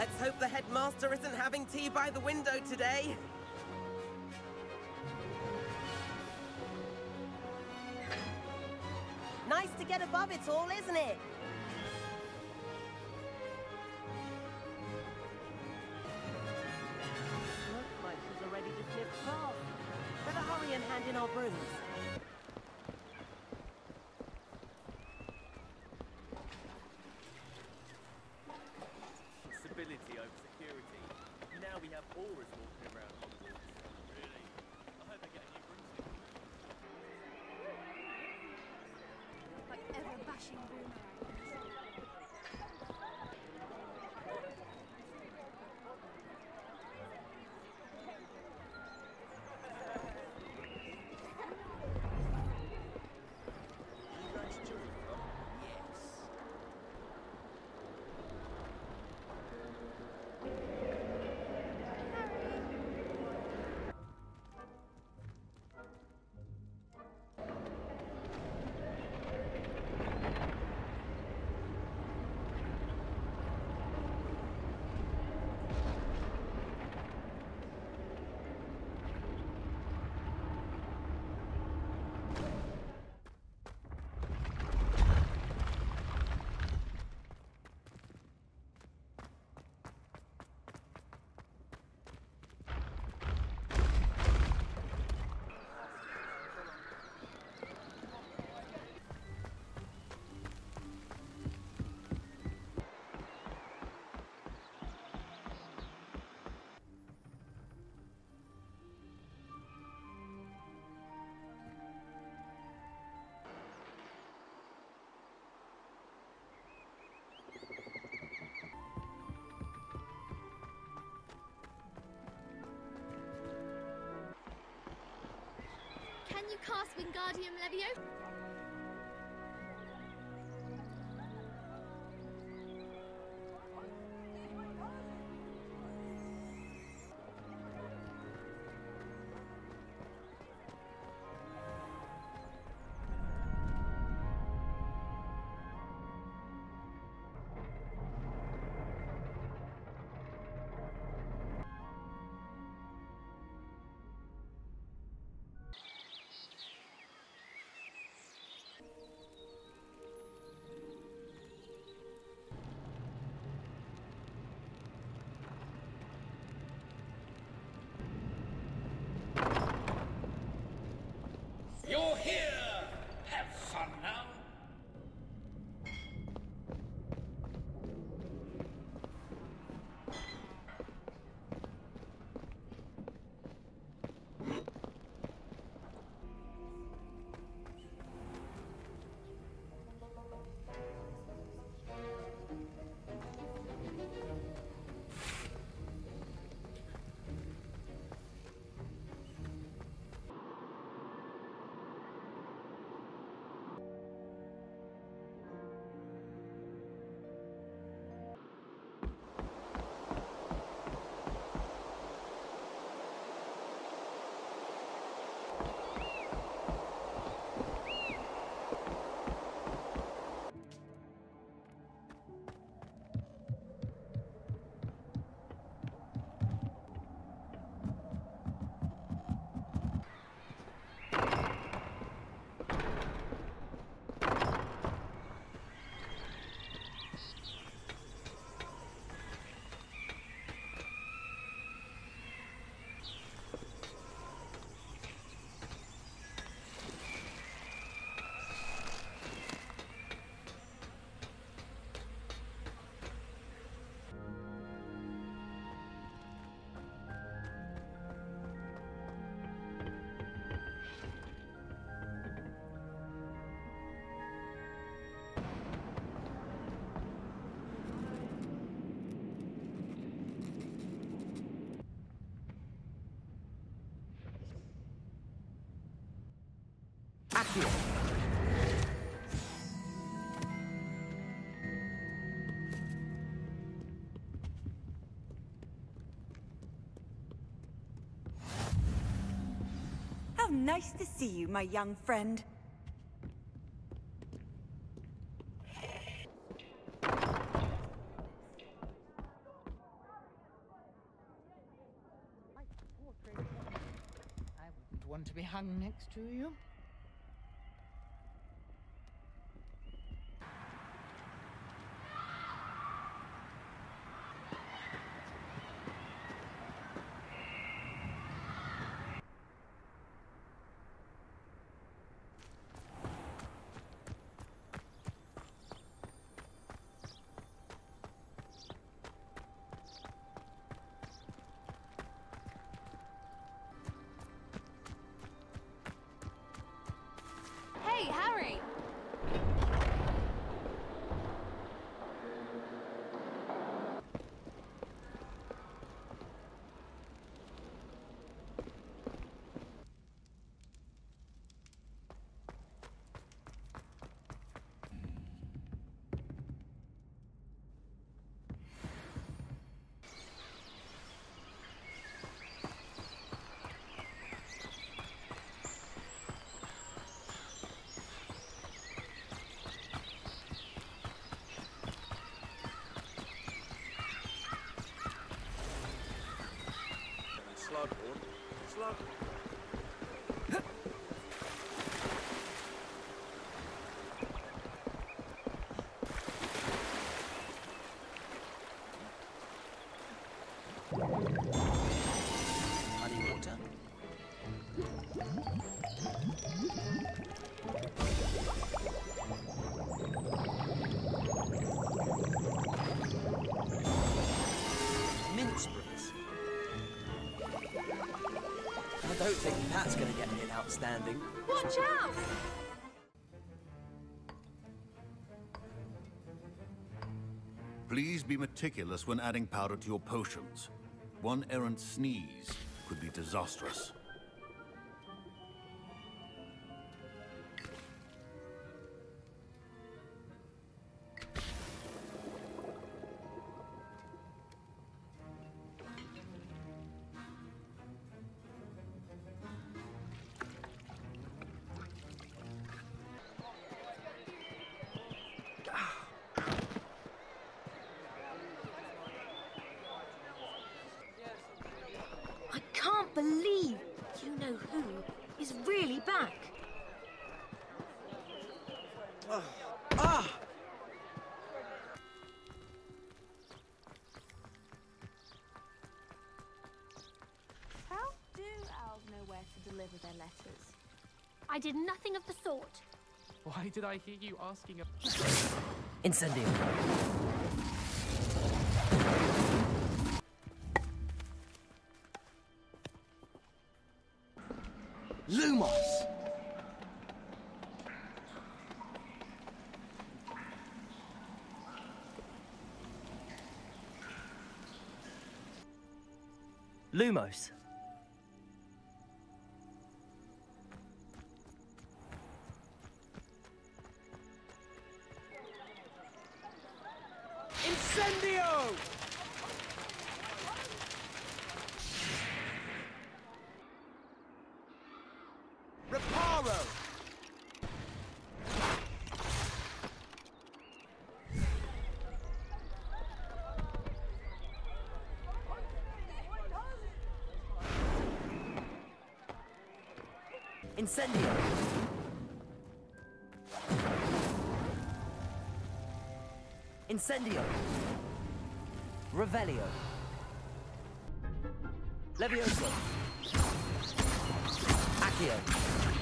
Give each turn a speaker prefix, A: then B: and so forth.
A: Let's hope the headmaster isn't having tea by the window today.
B: Nice to get above it all, isn't it? Looks like she's already dismissed class. Better hurry and hand in our brooms.
C: Now we have Aurors walking around Hogwarts. Really? I hope they get a new broomstick.
D: Like ever bashing boomerangs. Can you cast Wingardium Leviosa?
E: How nice to see you, my young friend.
F: I wouldn't want to be hung next to you?
G: Slughorn.
A: Don't think that's going to get me an outstanding.
D: Watch out!
H: Please be meticulous when adding powder to your potions. One errant sneeze could be disastrous.
I: Believe you know who is really back.
A: Ah!
J: How do owls know where to deliver their letters?
D: I did nothing of the sort.
G: Why did I hear you asking a...
A: Incendio. Lumos! Lumos. Incendio! Incendio! Incendio! Revelio! Levioso! Accio!